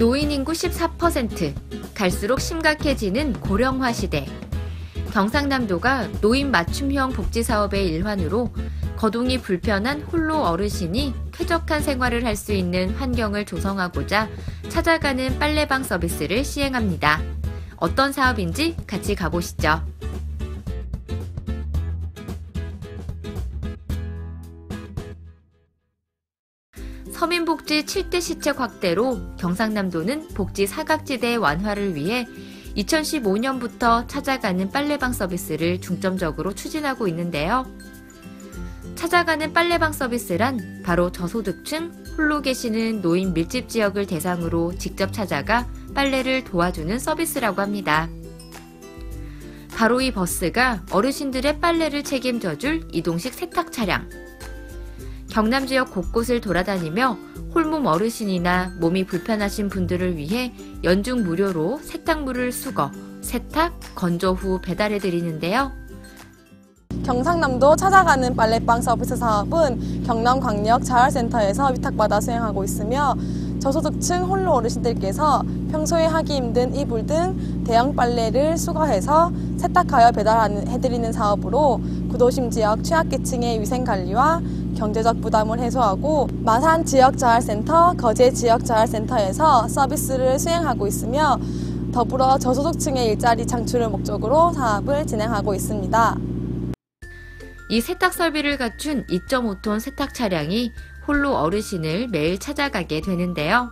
노인 인구 14%, 갈수록 심각해지는 고령화 시대. 경상남도가 노인 맞춤형 복지 사업의 일환으로 거동이 불편한 홀로 어르신이 쾌적한 생활을 할 수 있는 환경을 조성하고자 찾아가는 빨래방 서비스를 시행합니다. 어떤 사업인지 같이 가보시죠. 서민복지 7대 시책 확대로 경상남도는 복지 사각지대 완화를 위해 2015년부터 찾아가는 빨래방 서비스를 중점적으로 추진하고 있는데요. 찾아가는 빨래방 서비스란 바로 저소득층, 홀로 계시는 노인 밀집 지역을 대상으로 직접 찾아가 빨래를 도와주는 서비스라고 합니다. 바로 이 버스가 어르신들의 빨래를 책임져줄 이동식 세탁 차량. 경남 지역 곳곳을 돌아다니며 홀몸 어르신이나 몸이 불편하신 분들을 위해 연중 무료로 세탁물을 수거, 세탁, 건조 후 배달해 드리는데요. 경상남도 찾아가는 빨래방 서비스 사업은 경남광역 자활센터에서 위탁받아 수행하고 있으며 저소득층 홀로 어르신들께서 평소에 하기 힘든 이불 등 대형 빨래를 수거해서 세탁하여 배달해드리는 사업으로 구도심 지역 취약계층의 위생관리와 경제적 부담을 해소하고 마산 지역자활센터, 거제 지역자활센터에서 서비스를 수행하고 있으며 더불어 저소득층의 일자리 창출을 목적으로 사업을 진행하고 있습니다. 이 세탁 설비를 갖춘 2.5톤 세탁 차량이 홀로 어르신을 매일 찾아가게 되는데요.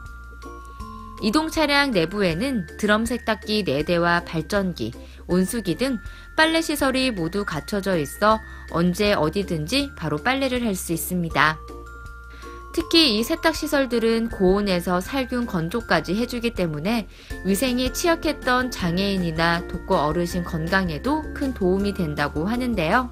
이동 차량 내부에는 드럼 세탁기 4대와 발전기, 온수기 등 빨래 시설이 모두 갖춰져 있어 언제 어디든지 바로 빨래를 할 수 있습니다. 특히 이 세탁 시설들은 고온에서 살균 건조까지 해주기 때문에 위생에 취약했던 장애인이나 독거 어르신 건강에도 큰 도움이 된다고 하는데요.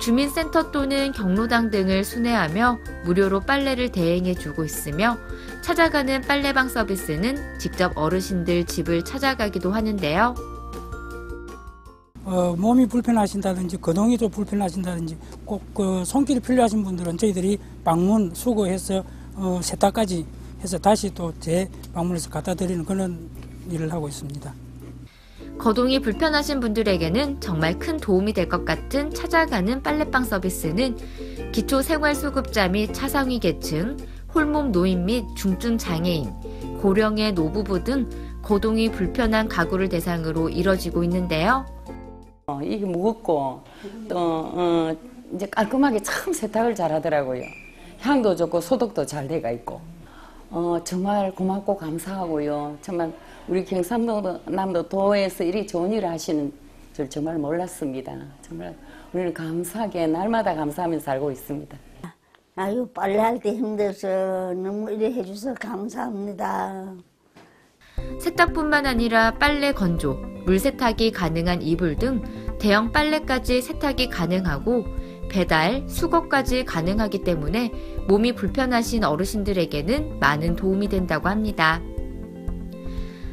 주민센터 또는 경로당 등을 순회하며 무료로 빨래를 대행해주고 있으며 찾아가는 빨래방 서비스는 직접 어르신들 집을 찾아가기도 하는데요. 어, 몸이 불편하신다든지 거동이 좀 불편하신다든지 꼭 그 손길이 필요하신 분들은 저희들이 방문 수거해서 어, 세탁까지 해서 다시 또 제 방문에서 갖다 드리는 그런 일을 하고 있습니다. 거동이 불편하신 분들에게는 정말 큰 도움이 될 것 같은 찾아가는 빨래방 서비스는 기초생활수급자 및 차상위 계층, 홀몸 노인 및 중증 장애인, 고령의 노부부 등 거동이 불편한 가구를 대상으로 이뤄지고 있는데요. 어, 이게 무겁고 또 어, 이제 깔끔하게 참 세탁을 잘하더라고요. 향도 좋고 소독도 잘 돼가 있고 어, 정말 고맙고 감사하고요. 정말 우리 경상남도 도에서 이리 좋은 일을 하시는 줄 정말 몰랐습니다. 정말 우리는 감사하게 날마다 감사하면서 살고 있습니다. 아유 빨래 할 때 힘들어서 이래 해줘서 감사합니다. 세탁뿐만 아니라 빨래 건조, 물 세탁이 가능한 이불 등 대형 빨래까지 세탁이 가능하고 배달, 수거까지 가능하기 때문에 몸이 불편하신 어르신들에게는 많은 도움이 된다고 합니다.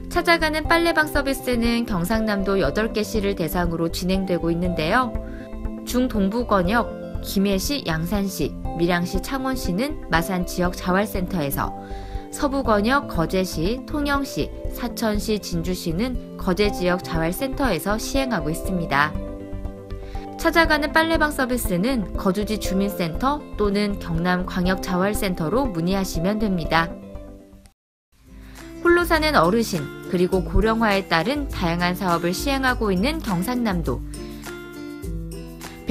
찾아가는 빨래방 서비스는 경상남도 8개 시를 대상으로 진행되고 있는데요. 중동부권역, 김해시, 양산시, 밀양시, 창원시는 마산 지역 자활센터에서 서부권역 거제시, 통영시, 사천시, 진주시는 거제 지역 자활센터에서 시행하고 있습니다. 찾아가는 빨래방 서비스는 거주지 주민센터 또는 경남 광역자활센터로 문의하시면 됩니다. 홀로 사는 어르신 그리고 고령화에 따른 다양한 사업을 시행하고 있는 경상남도.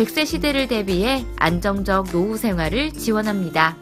100세 시대를 대비해 안정적 노후 생활을 지원합니다.